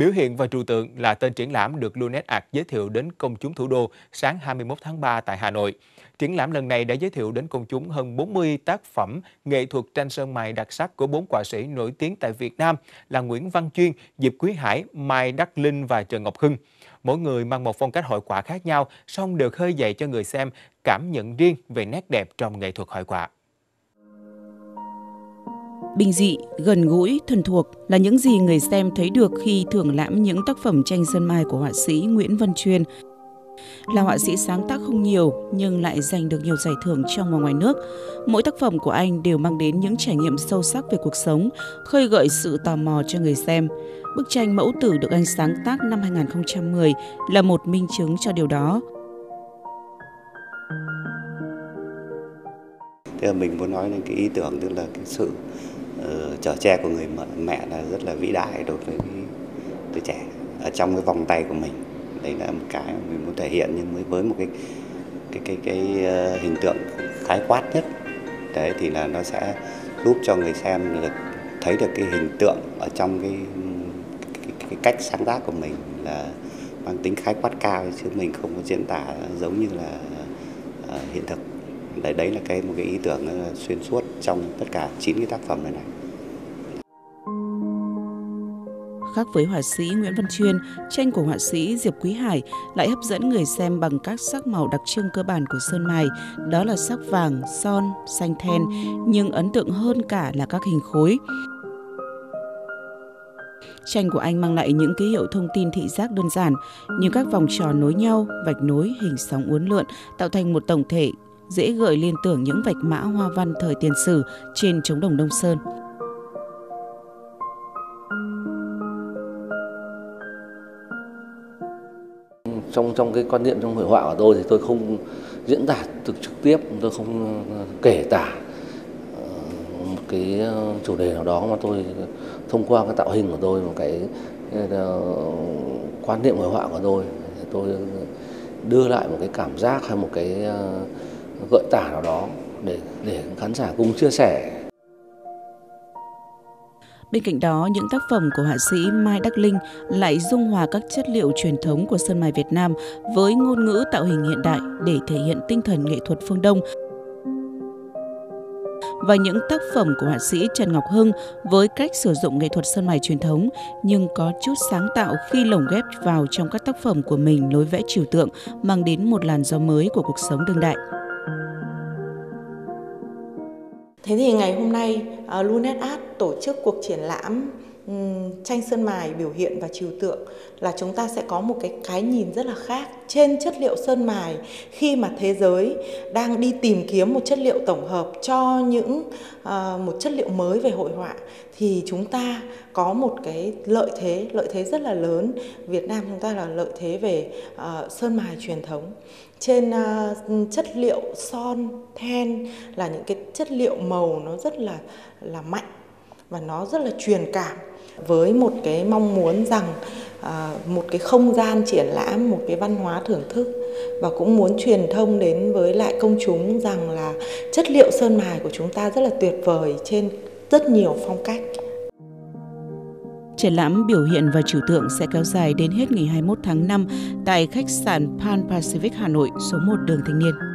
Biểu hiện và trừu tượng là tên triển lãm được Lunet Art giới thiệu đến công chúng thủ đô sáng 21 tháng 3 tại Hà Nội. Triển lãm lần này đã giới thiệu đến công chúng hơn 40 tác phẩm nghệ thuật tranh sơn mài đặc sắc của bốn họa sĩ nổi tiếng tại Việt Nam là Nguyễn Văn Chuyên, Diệp Quý Hải, Mai Đắc Linh và Trần Ngọc Hưng. Mỗi người mang một phong cách hội họa khác nhau, song đều khơi dậy cho người xem cảm nhận riêng về nét đẹp trong nghệ thuật hội họa. Bình dị, gần gũi, thân thuộc là những gì người xem thấy được khi thưởng lãm những tác phẩm tranh sơn mai của họa sĩ Nguyễn Văn Chuyên. Là họa sĩ sáng tác không nhiều nhưng lại giành được nhiều giải thưởng trong và ngoài nước. Mỗi tác phẩm của anh đều mang đến những trải nghiệm sâu sắc về cuộc sống, khơi gợi sự tò mò cho người xem. Bức tranh Mẫu tử được anh sáng tác năm 2010 là một minh chứng cho điều đó. Thế là mình muốn nói đến cái ý tưởng tức là cái sự Ờ, chở che của người mẹ là rất là vĩ đại đối với tuổi trẻ ở trong cái vòng tay của mình. Đấy là một cái mình muốn thể hiện nhưng mới với một cái cái cái cái ờ, hình tượng khái quát nhất. Đấy thì là nó sẽ giúp cho người xem được thấy được cái hình tượng ở trong cái cái, cái, cái cách sáng tác của mình là mang tính khái quát cao chứ mình không có diễn tả giống như là uh, hiện thực đấy đấy là cái một cái ý tưởng ờ, xuyên suốt trong tất cả chín cái tác phẩm này này Khác với họa sĩ Nguyễn Văn Chuyên, tranh của họa sĩ Diệp Quý Hải lại hấp dẫn người xem bằng các sắc màu đặc trưng cơ bản của sơn mài, đó là sắc vàng, son, xanh then, nhưng ấn tượng hơn cả là các hình khối. Tranh của anh mang lại những ký hiệu thông tin thị giác đơn giản như các vòng tròn nối nhau, vạch nối, hình sóng uốn lượn tạo thành một tổng thể dễ gợi liên tưởng những vạch mã hoa văn thời tiền sử trên trống đồng Đông Sơn. trong trong cái quan niệm trong hội họa của tôi thì tôi không diễn tả thực trực tiếp tôi không ờ, kể tả ờ, một cái ờ, chủ đề nào đó mà tôi thông qua cái tạo hình của tôi một cái, cái quan niệm hội họa của tôi tôi đưa lại một cái cảm giác hay một cái gợi tả nào đó để để khán giả cùng chia sẻ Bên cạnh đó, những tác phẩm của họa sĩ Mai Đắc Linh lại dung hòa các chất liệu truyền thống của sơn mài Việt Nam với ngôn ngữ tạo hình hiện đại để thể hiện tinh thần nghệ thuật phương Đông và những tác phẩm của họa sĩ Trần Ngọc Hưng với cách sử dụng nghệ thuật sơn mài truyền thống nhưng có chút sáng tạo khi lồng ghép vào trong các tác phẩm của mình lối vẽ trừu tượng mang đến một làn gió mới của cuộc sống đương đại. Thế thì ngày hôm nay uh, Lunet Art tổ chức cuộc triển lãm tranh sơn mài biểu hiện và trừu tượng là chúng ta sẽ có một cái cái nhìn rất là khác trên chất liệu sơn mài khi mà thế giới đang đi tìm kiếm một chất liệu tổng hợp cho những uh, một chất liệu mới về hội họa. Thì chúng ta có một cái lợi thế lợi thế rất là lớn. Việt Nam chúng ta là lợi thế về uh, sơn mài truyền thống. Trên uh, chất liệu son then là những cái chất liệu màu nó rất là là mạnh và nó rất là truyền cảm với một cái mong muốn rằng à, một cái không gian triển lãm một cái văn hóa thưởng thức và cũng muốn truyền thông đến với lại công chúng rằng là chất liệu sơn mài của chúng ta rất là tuyệt vời trên rất nhiều phong cách Triển lãm biểu hiện và trừu tượng sẽ kéo dài đến hết ngày 21 tháng 5 tại khách sạn Pan Pacific Hà Nội, số 1 đường Thanh Niên.